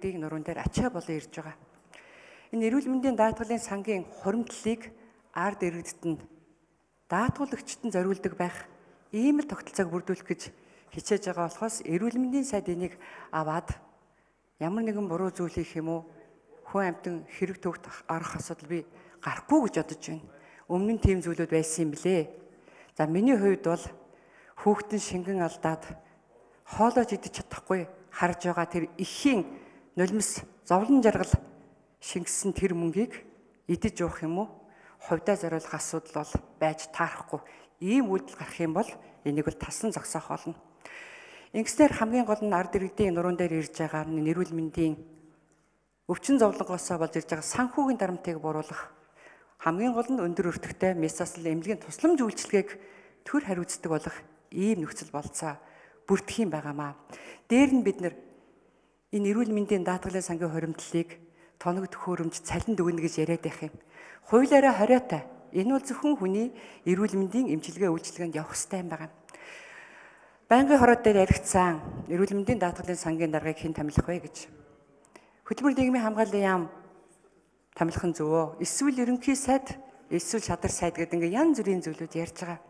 иргэдийн нуруунд дээр ачаа болон ирж байгаа. Энэ эрүүл мэндийн даатгалын сангийн хуримтлалыг ард иргэдэд нь даатгуулагчд нь зориулдаг байх ийм л тогтолцоог бүрдүүлэх гэж хичээж байгаа болохоос эрүүл мэндийн сайд энийг аваад ямар нэгэн буруу зүйл хийх юм уу хүн амьтан хэрэг төгт арах асуудал би гарахгүй гэж бодож байна. Өмнө нь тийм зүйлүүд байсан юм блэ. За миний хувьд бол хүүхдэн шингэн алдаад хоолойж идэж чадахгүй харж байгаа тэр ихийн нулимс зовлон жаргал шингэсэн тэр мөнгийг идэж уух юм уу? Хувьдаа зориулах асуудал бол байж таарахгүй. Ийм үйлдэл гарах юм бол энийг бол тасан зогсоох болно. Ингэснээр хамгийн гол нь ард иргэдийн нуруунд дээр ирж байгаа нэрүүл мэндийн өвчин зовлонгоосоо болж ирж байгаа санхүүгийн дарамтыг бууруулах хамгийн гол нь өндөр өртөгтэй месасл эмнэлгийн тусламж үйлчилгээг төр хариуцдаг болох ийм нөхцөл болцоо бүрдэх юм байгаамаа. Дээр нь бид нэр энэ эрүүл мэндийн даатгалын сангийн хоримтлалыг тоног төхөөрөмж цалин дүгнэ гэж яриад байх юм. Хуулиараа хориотой. Энэ бол зөвхөн хүний эрүүл мэндийн эмчилгээ үйлчилгээнд явах хэрэгтэй юм байна. Байнгын хороод дээр яригдсан эрүүл мэндийн даатгалын сангийн даргаыг хэн томилох вэ гэж. Хөтөлбөр нийгмийн хамгааллын яам томилох нь зөвөө. Эсвэл ерөнхий сайд, эсвэл шадар сайд гэдэг ингээ янз бүрийн зүйлүүд ярьж байгаа.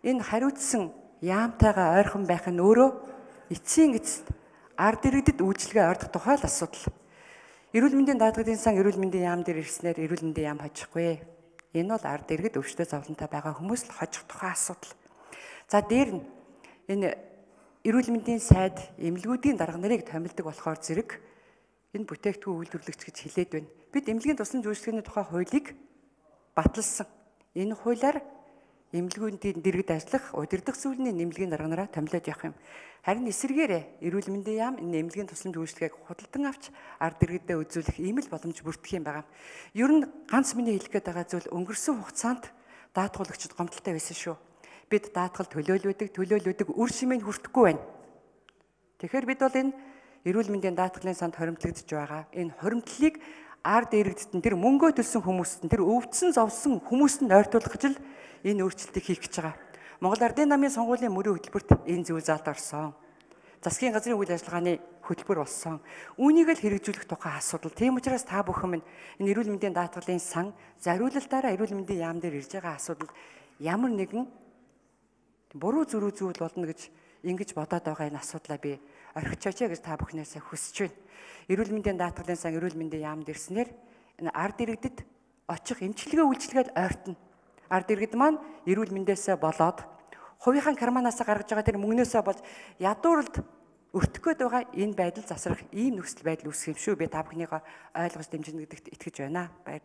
Энэ хариуцсан яамтайгаа ойрхон байх нь өөрөө эцсийн эцэст ард иргэдэд үйлчлэгээ ойрдох тухай л асуудал. Эрүүл мэндийн даатгалын сан эрүүл мэндийн яам дээр ирснээр эрүүл мэндийн яам хожихгүй. Энэ бол ард иргэд өвчтөй зовлонтой байгаа хүмүүс л хожих тухай асуудал. За дээр нь энэ эрүүл мэндийн сайд эмнэлгүүдийн дарга нарыг томилдог болохоор зэрэг энэ бүтээгдэхүүн үйлдвэрлэгч гэж хэлээд байна. Бид эмнэлгийн тусламж үйлчлэгээний тухай хуулийг баталсан. Энэ хуулиар эмнэлгүүдийн дэргэд ажиллах удирдах зүйлний нэмлэгийн дарга нараа томилоод явах юм. Харин эсэргээрээ эрүүл мэндийн яам энэ эмнэлгийн тусламж үйлчлэгээг худалдан авч ард иргэдэд үзүүлэх ийм л боломж бүрдэх юм байна. Ер нь ганц миний хэлэх гээд байгаа зүйл өнгөрсөн хугацаанд даатгуулагчид гомдолтой байсан шүү бид даатгал төлөөлөдөг, төлөөлөдөг үр шимийг хүртэхгүй байна. Тэгэхээр бид бол энэ эрүүл мэндийн даатгалын санд хоримтлагдж байгаа. Энэ хоримтлалыг ард иргэдэд нь тэр мөнгөө төлсөн хүмүүст нь тэр өвдсөн зовсон хүмүүст нь ойртуулах гэж л энэ өөрчлөлтийг хийх гэж байгаа. Монгол Ардын намын сонгуулийн мөрийн хөтөлбөрт энэ зүйл заалт орсон. Засгийн газрын үйл ажиллагааны хөтөлбөр болсон. Үүнийг л хэрэгжүүлэх тухай асуудал. Тийм учраас та бүхэн минь энэ эрүүл мэндийн даатгалын сан зариулалтаараа эрүүл мэндийн яам дээр ирж байгаа асуудал ямар нэгэн буруу зөрүү зүйл болно гэж ингэж бодоод байгаа энэ асуудлаа би орхичооч гэж та бүхнээсээ хүсэж байна. Эрүүл мэндийн даатгалын сан эрүүл мэндийн яамд ирснээр энэ ард иргэдэд очих эмчилгээ үйлчилгээд ойртно. Ард иргэд маань эрүүл мэндээсээ болоод хувийнхаа карманаасаа гаргаж байгаа тэр мөнгнөөсөө болж ядууралд өртөх гээд байгаа энэ байдал засрах ийм нөхцөл байдал үүсэх юм шүү. Би та бүхнийг ойлгож дэмжинэ гэдэгт итгэж байна. Баяр.